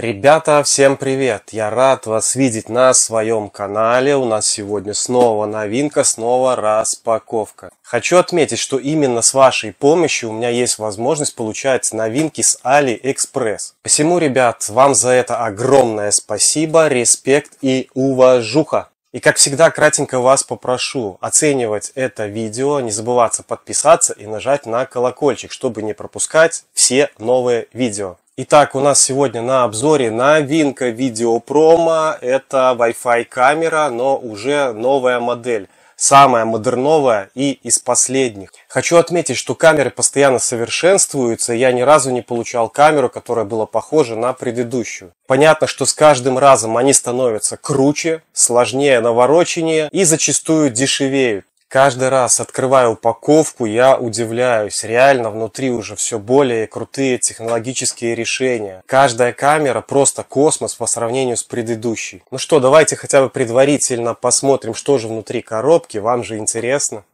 Ребята, всем привет! Я рад вас видеть на своем канале. У нас сегодня снова новинка, снова распаковка. Хочу отметить, что именно с вашей помощью у меня есть возможность получать новинки с AliExpress. Посему, ребят, вам за это огромное спасибо, респект и уважуха. И как всегда, кратенько вас попрошу оценивать это видео, не забываться подписаться и нажать на колокольчик, чтобы не пропускать все новые видео. Итак, у нас сегодня на обзоре новинка видеопрома. Это Wi-Fi камера, но уже новая модель. Самая модерновая и из последних. Хочу отметить, что камеры постоянно совершенствуются. Я ни разу не получал камеру, которая была похожа на предыдущую. Понятно, что с каждым разом они становятся круче, сложнее навороченнее и зачастую дешевеют. Каждый раз, открывая упаковку, я удивляюсь. Реально внутри уже все более крутые технологические решения. Каждая камера просто космос по сравнению с предыдущей. Ну что, давайте хотя бы предварительно посмотрим, что же внутри коробки. Вам же интересно.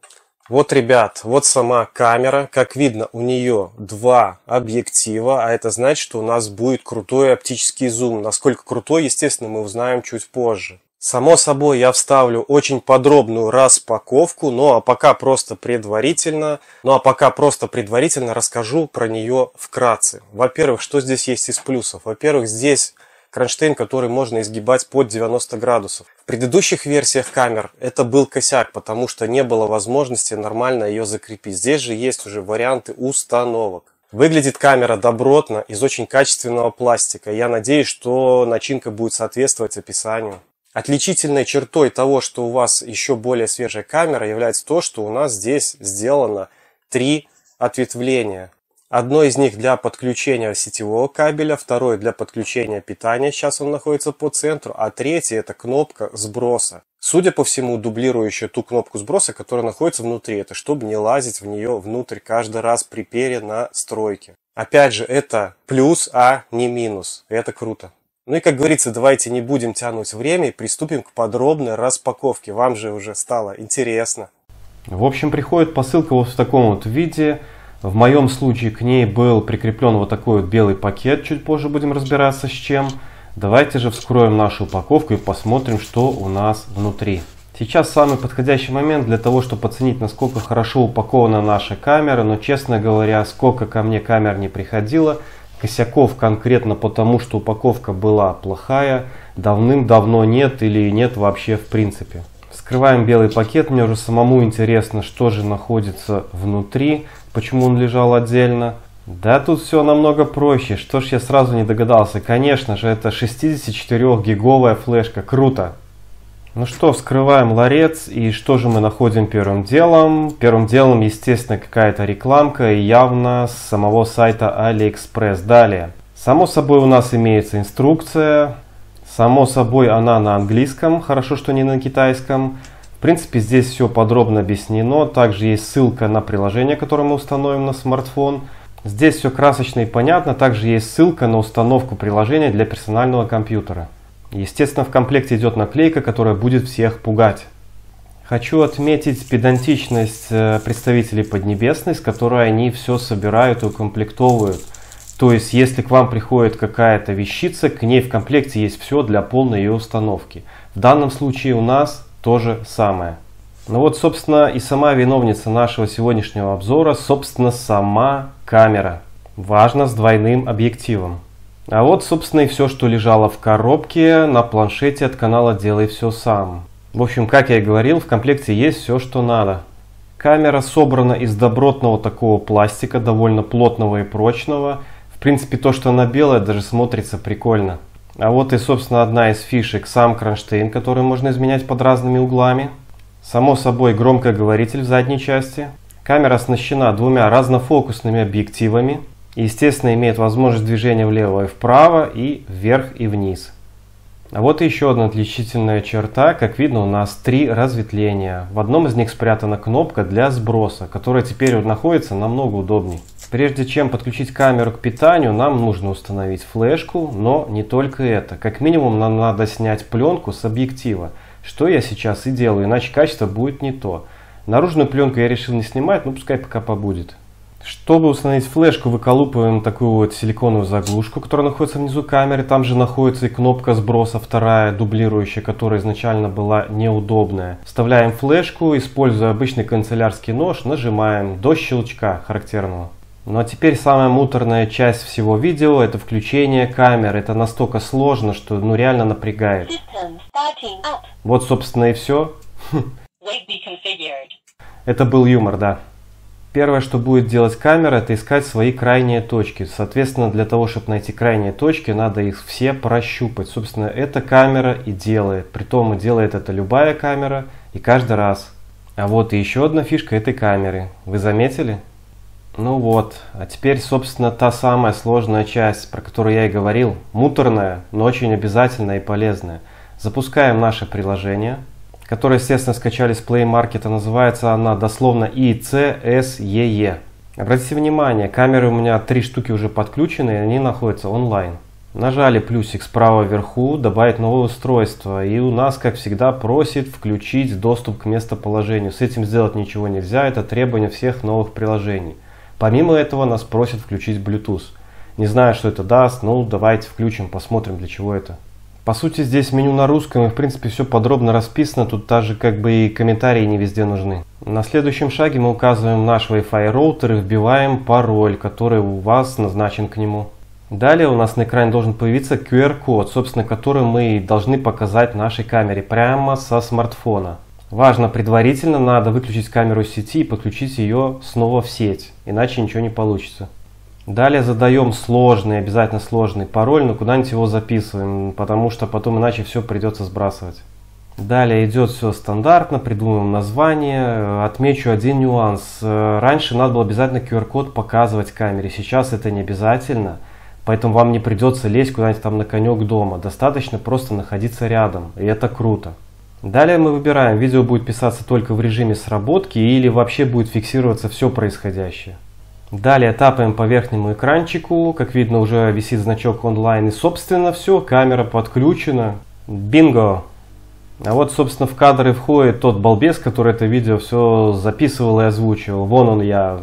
Вот, ребят, вот сама камера. Как видно, у нее два объектива, а это значит, что у нас будет крутой оптический зум. Насколько крутой, естественно, мы узнаем чуть позже. Само собой, я вставлю очень подробную распаковку, ну а пока просто предварительно, ну а пока просто предварительно расскажу про нее вкратце. Во-первых, что здесь есть из плюсов? Во-первых, здесь кронштейн, который можно изгибать под 90 градусов. В предыдущих версиях камер это был косяк, потому что не было возможности нормально ее закрепить. Здесь же есть уже варианты установок. Выглядит камера добротно, из очень качественного пластика. Я надеюсь, что начинка будет соответствовать описанию. Отличительной чертой того, что у вас еще более свежая камера, является то, что у нас здесь сделано три ответвления. Одно из них для подключения сетевого кабеля, второе для подключения питания, сейчас он находится по центру, а третье это кнопка сброса. Судя по всему, дублирующая ту кнопку сброса, которая находится внутри, это чтобы не лазить в нее внутрь каждый раз при перенастройке. Опять же, это плюс, а не минус. Это круто. Ну и, как говорится, давайте не будем тянуть время и приступим к подробной распаковке. Вам же уже стало интересно. В общем, приходит посылка вот в таком вот виде. В моем случае к ней был прикреплен вот такой вот белый пакет. Чуть позже будем разбираться с чем. Давайте же вскроем нашу упаковку и посмотрим, что у нас внутри. Сейчас самый подходящий момент для того, чтобы оценить, насколько хорошо упакована наша камера. Но, честно говоря, сколько ко мне камер не приходило – Косяков конкретно потому, что упаковка была плохая, давным-давно нет или нет вообще в принципе. Вскрываем белый пакет, мне уже самому интересно, что же находится внутри, почему он лежал отдельно. Да тут все намного проще, что ж я сразу не догадался. Конечно же, это 64-гиговая флешка, круто. Ну что, вскрываем ларец и что же мы находим первым делом? Первым делом, естественно, какая-то рекламка и явно с самого сайта AliExpress. Далее. Само собой у нас имеется инструкция. Само собой она на английском, хорошо, что не на китайском. В принципе, здесь все подробно объяснено. Также есть ссылка на приложение, которое мы установим на смартфон. Здесь все красочно и понятно. Также есть ссылка на установку приложения для персонального компьютера. Естественно, в комплекте идет наклейка, которая будет всех пугать. Хочу отметить педантичность э, представителей Поднебесной, с которой они все собирают и укомплектовывают. То есть, если к вам приходит какая-то вещица, к ней в комплекте есть все для полной ее установки. В данном случае у нас то же самое. Ну вот, собственно, и сама виновница нашего сегодняшнего обзора, собственно, сама камера. Важно с двойным объективом. А вот, собственно, и все, что лежало в коробке на планшете от канала «Делай все сам». В общем, как я и говорил, в комплекте есть все, что надо. Камера собрана из добротного такого пластика, довольно плотного и прочного. В принципе, то, что она белая, даже смотрится прикольно. А вот и, собственно, одна из фишек, сам кронштейн, который можно изменять под разными углами. Само собой, громкоговоритель в задней части. Камера оснащена двумя разнофокусными объективами, естественно, имеет возможность движения влево и вправо, и вверх и вниз. А вот еще одна отличительная черта. Как видно, у нас три разветвления. В одном из них спрятана кнопка для сброса, которая теперь находится намного удобнее. Прежде чем подключить камеру к питанию, нам нужно установить флешку, но не только это. Как минимум нам надо снять пленку с объектива, что я сейчас и делаю, иначе качество будет не то. Наружную пленку я решил не снимать, но пускай пока побудет. Чтобы установить флешку, выколупываем такую вот силиконовую заглушку, которая находится внизу камеры. Там же находится и кнопка сброса вторая, дублирующая, которая изначально была неудобная. Вставляем флешку, используя обычный канцелярский нож, нажимаем до щелчка характерного. Ну а теперь самая муторная часть всего видео, это включение камеры. Это настолько сложно, что ну реально напрягает. Вот собственно и все. Это был юмор, да. Первое, что будет делать камера, это искать свои крайние точки. Соответственно, для того, чтобы найти крайние точки, надо их все прощупать. Собственно, эта камера и делает. Притом делает это любая камера и каждый раз. А вот и еще одна фишка этой камеры. Вы заметили? Ну вот, а теперь, собственно, та самая сложная часть, про которую я и говорил. Муторная, но очень обязательная и полезная. Запускаем наше приложение – которая, естественно, скачали с Play Market. Называется она дословно ICSEE. Обратите внимание, камеры у меня три штуки уже подключены, и они находятся онлайн. Нажали плюсик справа вверху, добавить новое устройство. И у нас, как всегда, просит включить доступ к местоположению. С этим сделать ничего нельзя, это требование всех новых приложений. Помимо этого нас просит включить Bluetooth. Не знаю, что это даст, ну давайте включим, посмотрим для чего это. По сути, здесь меню на русском, и в принципе все подробно расписано, тут даже как бы и комментарии не везде нужны. На следующем шаге мы указываем наш Wi-Fi роутер и вбиваем пароль, который у вас назначен к нему. Далее у нас на экране должен появиться QR-код, собственно, который мы должны показать нашей камере прямо со смартфона. Важно, предварительно надо выключить камеру сети и подключить ее снова в сеть, иначе ничего не получится. Далее задаем сложный, обязательно сложный пароль, но куда-нибудь его записываем, потому что потом иначе все придется сбрасывать. Далее идет все стандартно, придумываем название. Отмечу один нюанс. Раньше надо было обязательно QR-код показывать камере, сейчас это не обязательно. Поэтому вам не придется лезть куда-нибудь там на конек дома. Достаточно просто находиться рядом, и это круто. Далее мы выбираем, видео будет писаться только в режиме сработки или вообще будет фиксироваться все происходящее. Далее тапаем по верхнему экранчику. Как видно, уже висит значок онлайн. И, собственно, все. Камера подключена. Бинго! А вот, собственно, в кадры входит тот балбес, который это видео все записывал и озвучивал. Вон он я.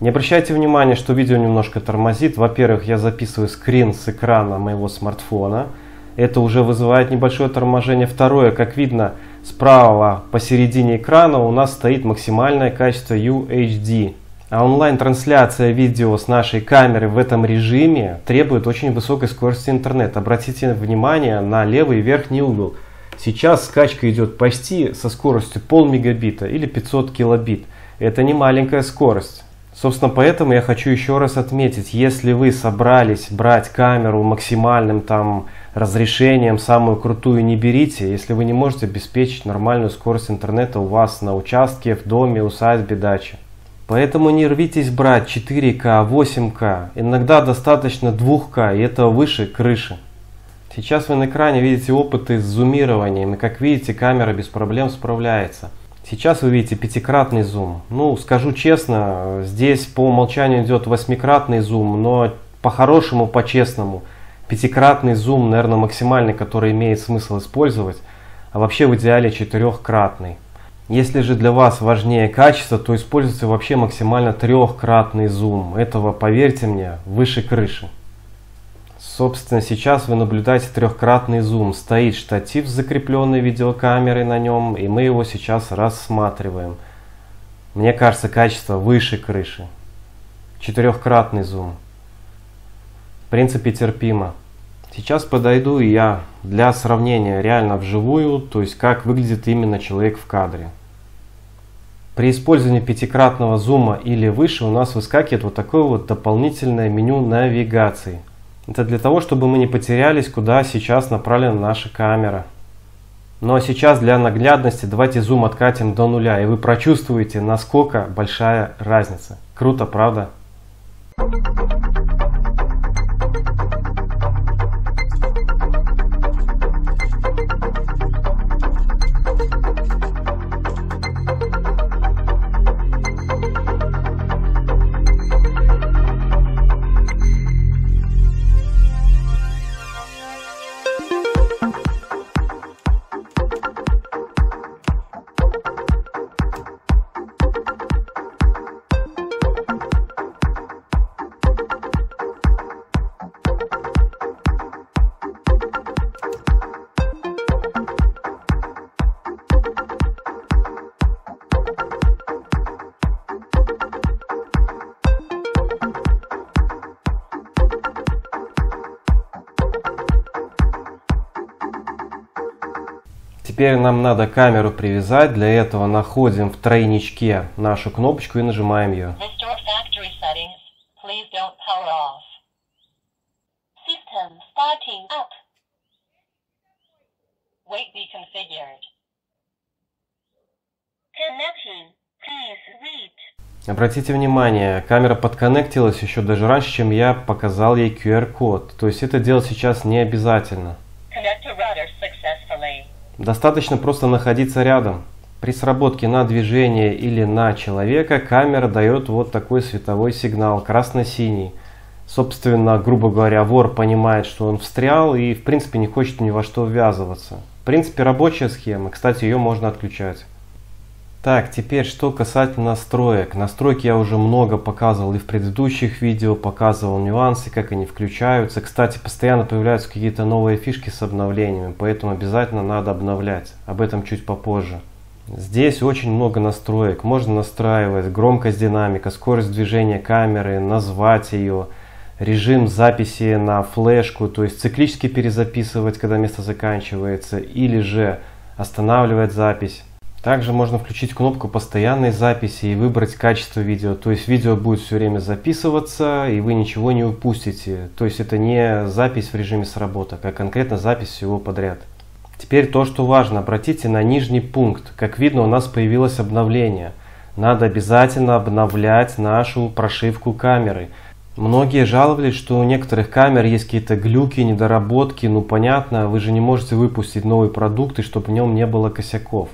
Не обращайте внимания, что видео немножко тормозит. Во-первых, я записываю скрин с экрана моего смартфона. Это уже вызывает небольшое торможение. Второе, как видно, справа посередине экрана у нас стоит максимальное качество UHD. А онлайн-трансляция видео с нашей камеры в этом режиме требует очень высокой скорости интернета. Обратите внимание на левый верхний угол. Сейчас скачка идет почти со скоростью пол мегабита или 500 килобит. Это не маленькая скорость. Собственно, поэтому я хочу еще раз отметить, если вы собрались брать камеру максимальным там разрешением, самую крутую не берите, если вы не можете обеспечить нормальную скорость интернета у вас на участке, в доме, усадьбе, даче. Поэтому не рвитесь брать 4К, 8К. Иногда достаточно 2К, и это выше крыши. Сейчас вы на экране видите опыты с зумированием, и как видите, камера без проблем справляется. Сейчас вы видите пятикратный зум. Ну, скажу честно, здесь по умолчанию идет восьмикратный зум, но по-хорошему, по-честному, пятикратный зум, наверное, максимальный, который имеет смысл использовать, а вообще в идеале четырехкратный. Если же для вас важнее качество, то используйте вообще максимально трехкратный зум. Этого, поверьте мне, выше крыши. Собственно, сейчас вы наблюдаете трехкратный зум. Стоит штатив с закрепленной видеокамерой на нем, и мы его сейчас рассматриваем. Мне кажется, качество выше крыши. Четырехкратный зум. В принципе, терпимо. Сейчас подойду и я для сравнения реально вживую, то есть как выглядит именно человек в кадре. При использовании пятикратного зума или выше у нас выскакивает вот такое вот дополнительное меню навигации. Это для того, чтобы мы не потерялись, куда сейчас направлена наша камера. Ну а сейчас для наглядности давайте зум откатим до нуля, и вы прочувствуете, насколько большая разница. Круто, правда? Теперь нам надо камеру привязать. Для этого находим в тройничке нашу кнопочку и нажимаем ее. Обратите внимание, камера подконнектилась еще даже раньше, чем я показал ей QR-код. То есть это делать сейчас не обязательно. Connect to router successfully. Достаточно просто находиться рядом. При сработке на движение или на человека камера дает вот такой световой сигнал, красно-синий. Собственно, грубо говоря, вор понимает, что он встрял и в принципе не хочет ни во что ввязываться. В принципе, рабочая схема, кстати, ее можно отключать. Так, теперь что касательно настроек. Настройки я уже много показывал и в предыдущих видео, показывал нюансы, как они включаются. Кстати, постоянно появляются какие-то новые фишки с обновлениями, поэтому обязательно надо обновлять. Об этом чуть попозже. Здесь очень много настроек. Можно настраивать громкость динамика, скорость движения камеры, назвать ее, режим записи на флешку, то есть циклически перезаписывать, когда место заканчивается, или же останавливать запись. Также можно включить кнопку постоянной записи и выбрать качество видео. То есть видео будет все время записываться и вы ничего не упустите. То есть это не запись в режиме сработок, а конкретно запись всего подряд. Теперь то, что важно, обратите на нижний пункт. Как видно, у нас появилось обновление. Надо обязательно обновлять нашу прошивку камеры. Многие жаловались, что у некоторых камер есть какие-то глюки, недоработки. Ну понятно, вы же не можете выпустить новый продукт, и чтобы в нем не было косяков.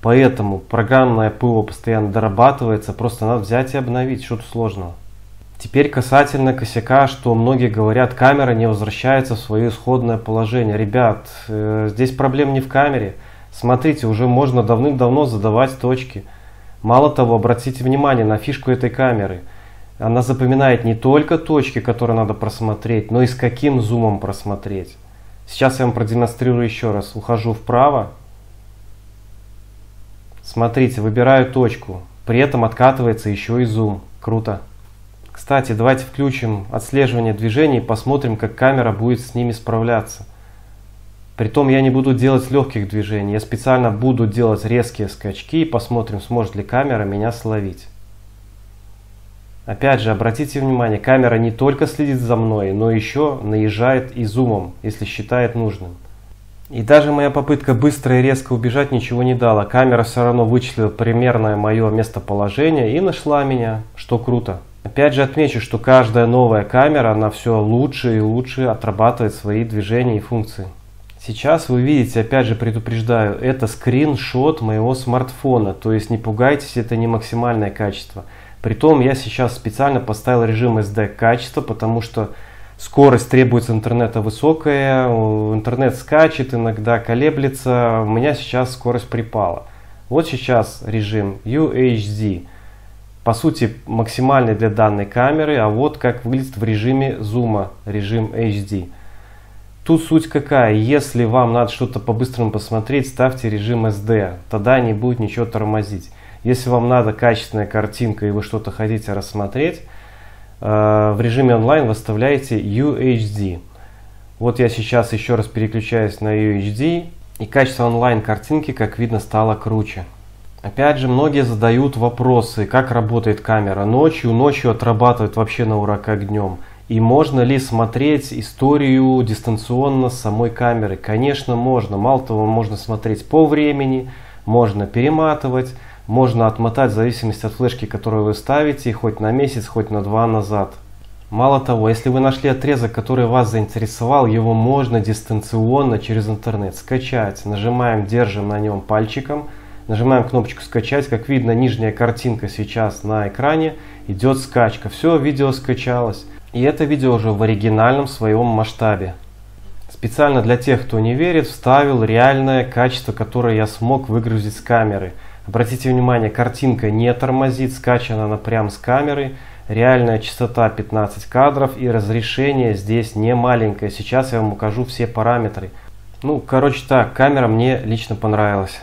Поэтому программное ПО постоянно дорабатывается, просто надо взять и обновить, что тут сложного. Теперь касательно косяка, что многие говорят, камера не возвращается в свое исходное положение. Ребят, э, здесь проблем не в камере. Смотрите, уже можно давным-давно задавать точки. Мало того, обратите внимание на фишку этой камеры. Она запоминает не только точки, которые надо просмотреть, но и с каким зумом просмотреть. Сейчас я вам продемонстрирую еще раз. Ухожу вправо, Смотрите, выбираю точку, при этом откатывается еще и зум. Круто. Кстати, давайте включим отслеживание движений и посмотрим, как камера будет с ними справляться. Притом я не буду делать легких движений, я специально буду делать резкие скачки и посмотрим, сможет ли камера меня словить. Опять же, обратите внимание, камера не только следит за мной, но еще наезжает и зумом, если считает нужным. И даже моя попытка быстро и резко убежать ничего не дала. Камера все равно вычислила примерное мое местоположение и нашла меня, что круто. Опять же отмечу, что каждая новая камера, она все лучше и лучше отрабатывает свои движения и функции. Сейчас вы видите, опять же предупреждаю, это скриншот моего смартфона, то есть не пугайтесь, это не максимальное качество. Притом я сейчас специально поставил режим SD качества, потому что скорость требуется интернета высокая, интернет скачет, иногда колеблется, у меня сейчас скорость припала. Вот сейчас режим UHD, по сути максимальный для данной камеры, а вот как выглядит в режиме зума, режим HD. Тут суть какая, если вам надо что-то по-быстрому посмотреть, ставьте режим SD, тогда не будет ничего тормозить. Если вам надо качественная картинка и вы что-то хотите рассмотреть, в режиме онлайн выставляете UHD. Вот я сейчас еще раз переключаюсь на UHD, и качество онлайн картинки, как видно, стало круче. Опять же, многие задают вопросы, как работает камера ночью, ночью отрабатывает вообще на ура как днем. И можно ли смотреть историю дистанционно с самой камеры? Конечно, можно. Мало того, можно смотреть по времени, можно перематывать, можно отмотать в зависимости от флешки, которую вы ставите, хоть на месяц, хоть на два назад. Мало того, если вы нашли отрезок, который вас заинтересовал, его можно дистанционно через интернет скачать. Нажимаем, держим на нем пальчиком, нажимаем кнопочку скачать. Как видно, нижняя картинка сейчас на экране, идет скачка. Все, видео скачалось. И это видео уже в оригинальном своем масштабе. Специально для тех, кто не верит, вставил реальное качество, которое я смог выгрузить с камеры – Обратите внимание, картинка не тормозит, скачана она прямо с камеры. Реальная частота 15 кадров и разрешение здесь не маленькое. Сейчас я вам укажу все параметры. Ну, короче так, камера мне лично понравилась.